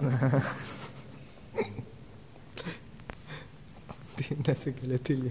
başlamak lazım. Nasıl galetiyle?